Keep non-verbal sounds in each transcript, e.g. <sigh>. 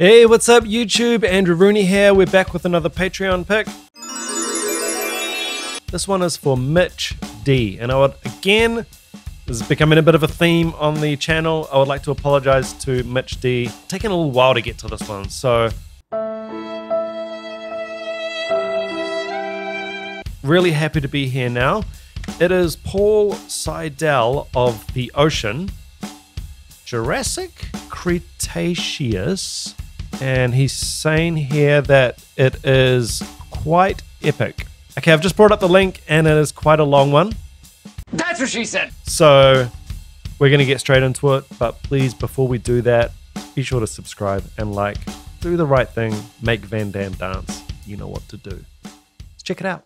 Hey, what's up, YouTube? Andrew Rooney here. We're back with another Patreon pick. This one is for Mitch D. And I would, again, this is becoming a bit of a theme on the channel. I would like to apologize to Mitch D. Taken a little while to get to this one, so. Really happy to be here now. It is Paul Seidel of the Ocean, Jurassic Cretaceous, and he's saying here that it is quite epic. Okay, I've just brought up the link and it is quite a long one. That's what she said. So we're going to get straight into it. But please, before we do that, be sure to subscribe and like. Do the right thing. Make Van Damme dance. You know what to do. Let's check it out.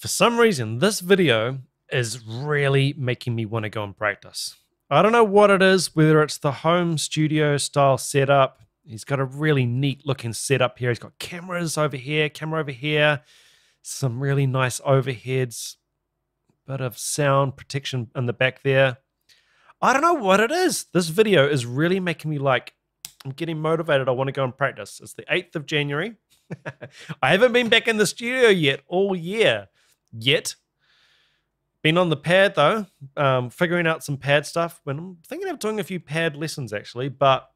For some reason, this video is really making me want to go and practice. I don't know what it is, whether it's the home studio style setup. He's got a really neat looking setup here. He's got cameras over here, camera over here, some really nice overheads, bit of sound protection in the back there. I don't know what it is. This video is really making me like, I'm getting motivated. I want to go and practice. It's the 8th of January. <laughs> I haven't been back in the studio yet all year. Yet. Been on the pad though, um, figuring out some pad stuff. When I'm thinking of doing a few pad lessons actually, but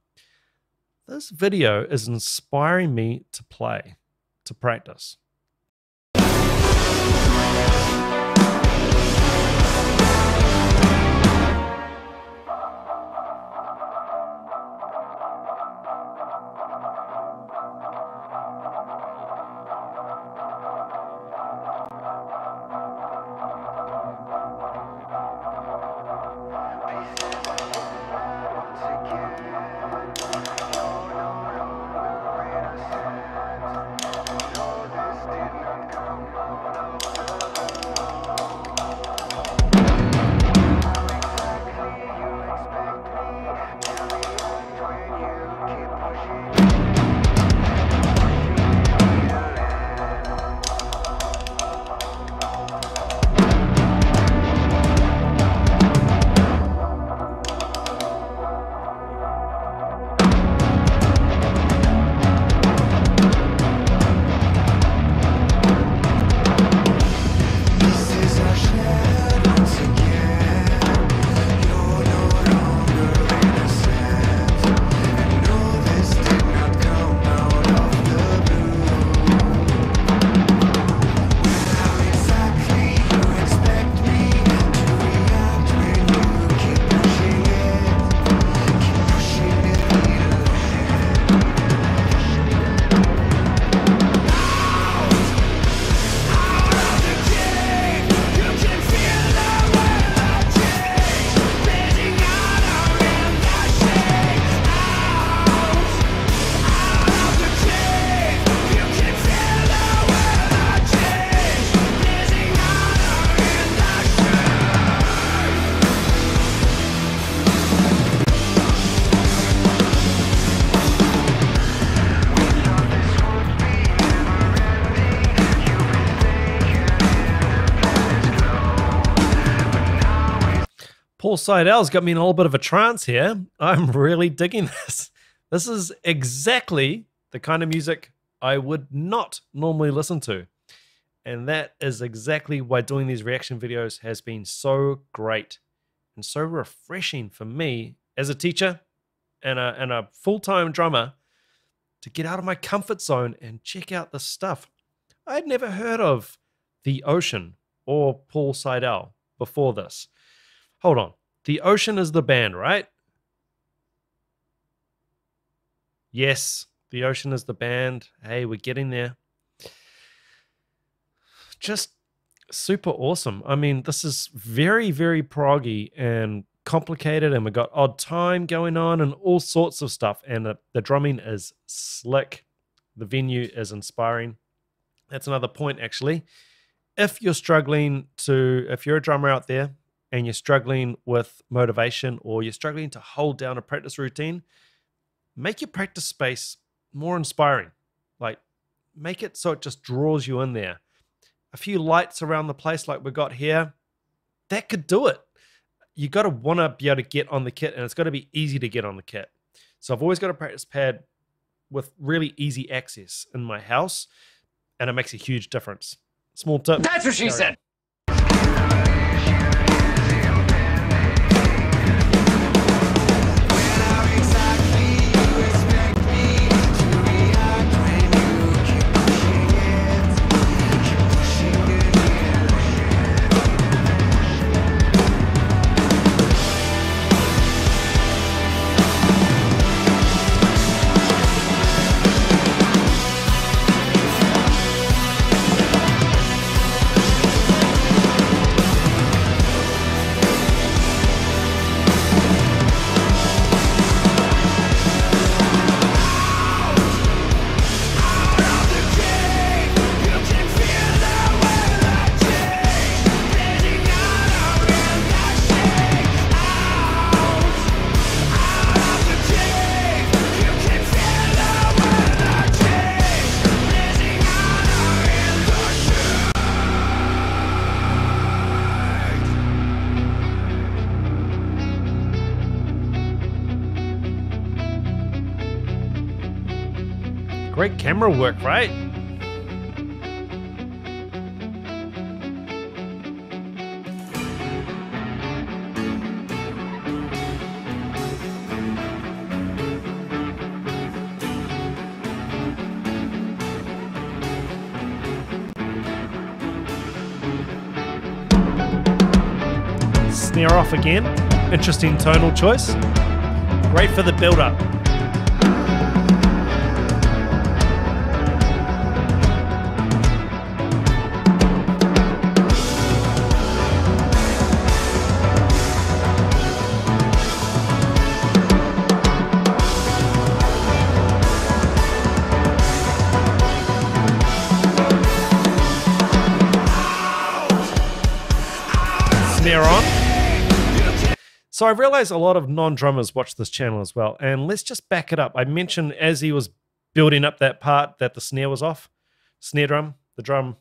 this video is inspiring me to play, to practice. Seidel's got me in a little bit of a trance here. I'm really digging this. This is exactly the kind of music I would not normally listen to. And that is exactly why doing these reaction videos has been so great and so refreshing for me as a teacher and a, and a full time drummer to get out of my comfort zone and check out the stuff. I had never heard of The Ocean or Paul Seidel before this. Hold on. The Ocean is the band, right? Yes, The Ocean is the band. Hey, we're getting there. Just super awesome. I mean, this is very, very proggy and complicated, and we got odd time going on and all sorts of stuff. And the, the drumming is slick. The venue is inspiring. That's another point, actually. If you're struggling to, if you're a drummer out there and you're struggling with motivation or you're struggling to hold down a practice routine, make your practice space more inspiring. Like, make it so it just draws you in there. A few lights around the place, like we got here, that could do it. You got to want to be able to get on the kit, and it's got to be easy to get on the kit. So I've always got a practice pad with really easy access in my house, and it makes a huge difference. Small tip. That's what she said. Camera work, right? Snare off again. Interesting tonal choice. Great for the build up. Snare on. So I realize a lot of non-drummers watch this channel as well. And let's just back it up. I mentioned as he was building up that part that the snare was off. Snare drum, the drum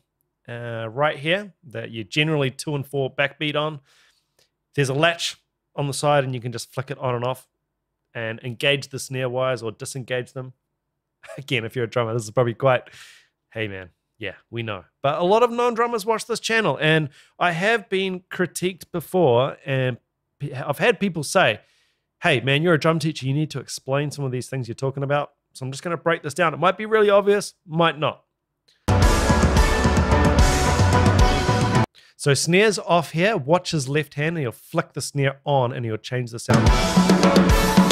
uh, right here that you generally two and four backbeat on. There's a latch on the side and you can just flick it on and off and engage the snare wires or disengage them. <laughs> Again, if you're a drummer, this is probably quite, hey man, yeah, we know. But a lot of non drummers watch this channel, and I have been critiqued before, and I've had people say, hey, man, you're a drum teacher. You need to explain some of these things you're talking about. So I'm just going to break this down. It might be really obvious, might not. So snares off here, watch his left hand, and he'll flick the snare on and he'll change the sound.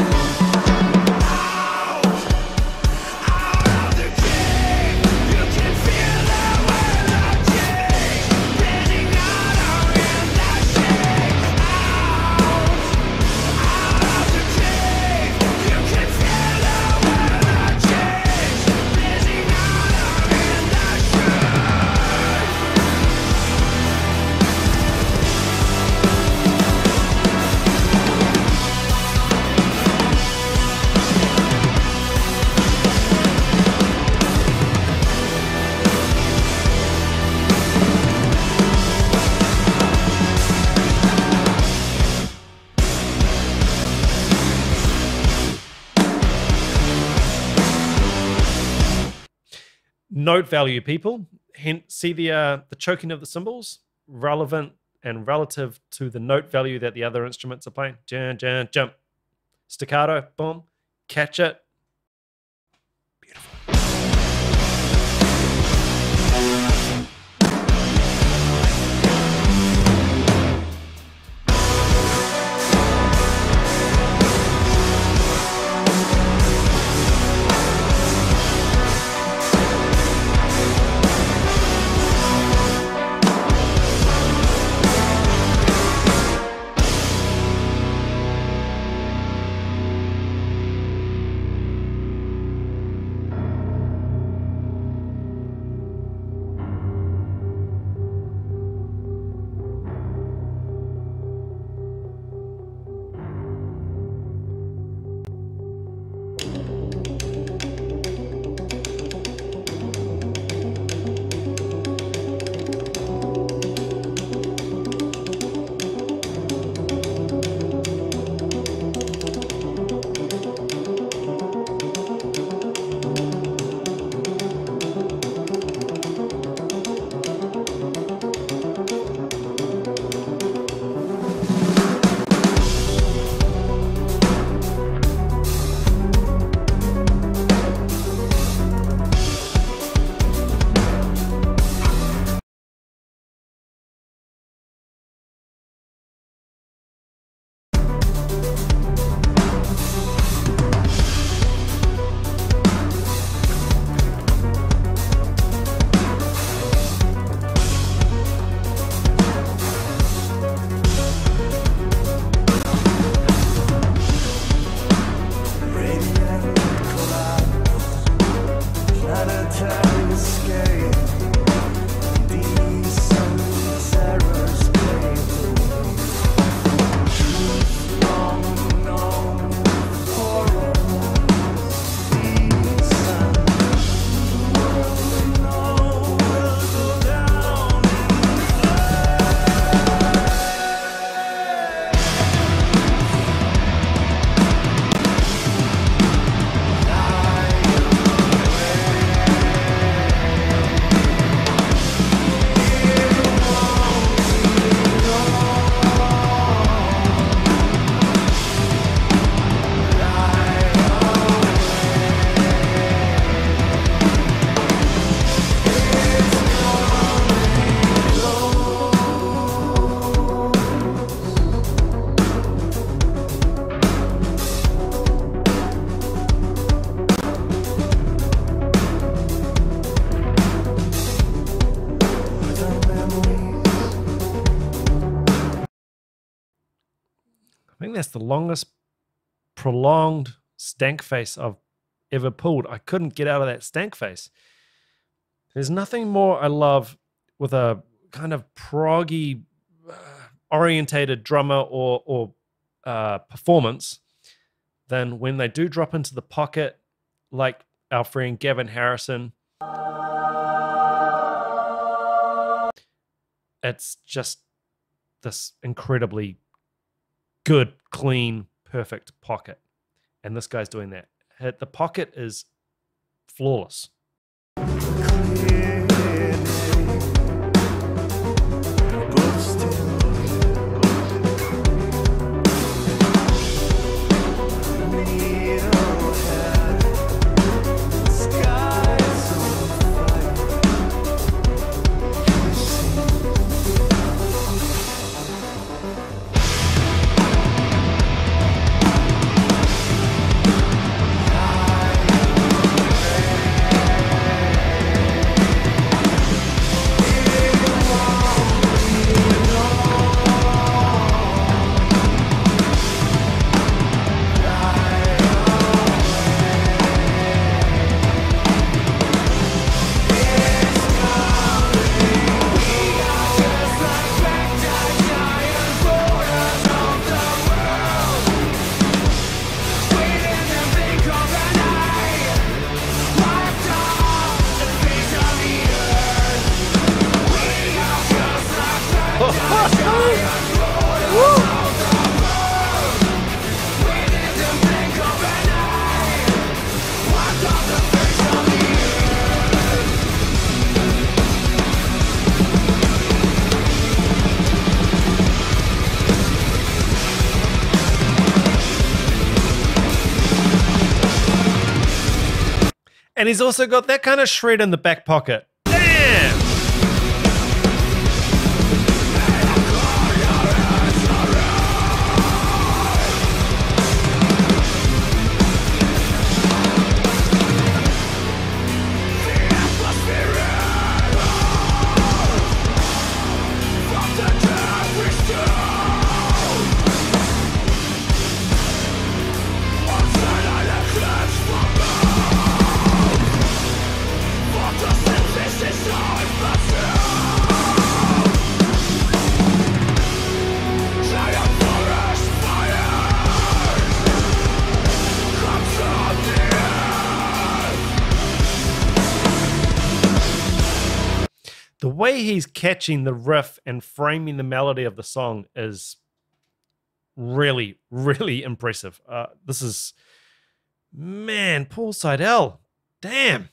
Note value people. Hence see the uh, the choking of the cymbals? Relevant and relative to the note value that the other instruments are playing. Jam jam jump. Staccato boom. Catch it. Longest prolonged stank face I've ever pulled. I couldn't get out of that stank face. There's nothing more I love with a kind of proggy uh, orientated drummer or or uh, performance than when they do drop into the pocket, like our friend Gavin Harrison. It's just this incredibly good, clean, perfect pocket. And this guy's doing that. The pocket is flawless. And he's also got that kind of shred in the back pocket. Way he's catching the riff and framing the melody of the song is really, really impressive. Uh, this is, man, Paul Seidel, damn.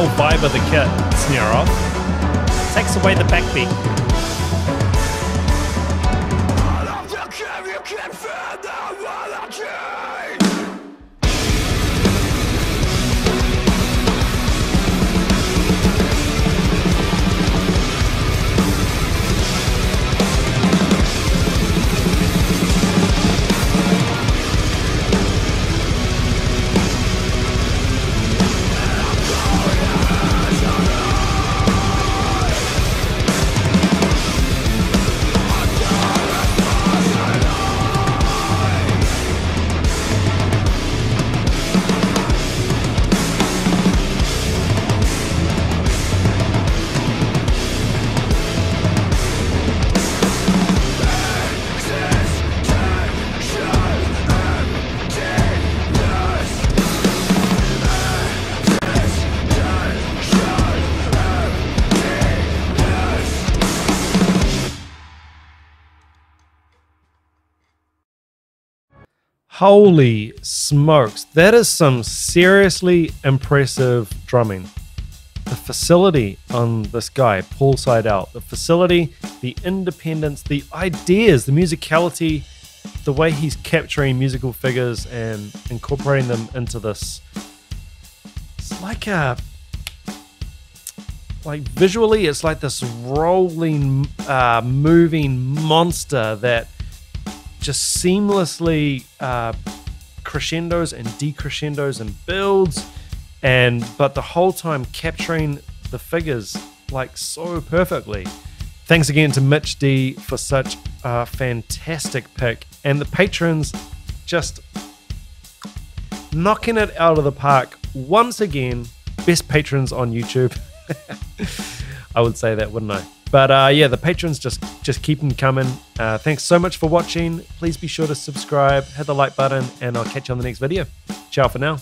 Whole vibe of the kit. Off. Takes away the backbeat. Holy smokes, that is some seriously impressive drumming. The facility on this guy, Paul Seidel, the facility, the independence, the ideas, the musicality, the way he's capturing musical figures and incorporating them into this. It's like a. Like visually, it's like this rolling, uh, moving monster that just seamlessly uh, crescendos and decrescendos and builds, and but the whole time capturing the figures like so perfectly. Thanks again to Mitch D for such a fantastic pick, and the patrons just knocking it out of the park once again. Best patrons on YouTube. <laughs> I would say that, wouldn't I? But uh, yeah, the patrons just just keep them coming. Uh, thanks so much for watching. Please be sure to subscribe, hit the like button, and I'll catch you on the next video. Ciao for now.